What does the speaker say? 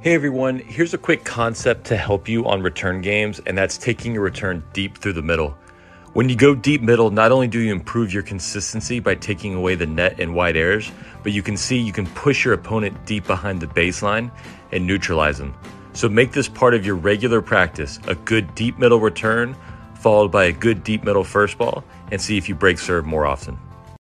Hey everyone, here's a quick concept to help you on return games, and that's taking your return deep through the middle. When you go deep middle, not only do you improve your consistency by taking away the net and wide errors, but you can see you can push your opponent deep behind the baseline and neutralize them. So make this part of your regular practice a good deep middle return, followed by a good deep middle first ball, and see if you break serve more often.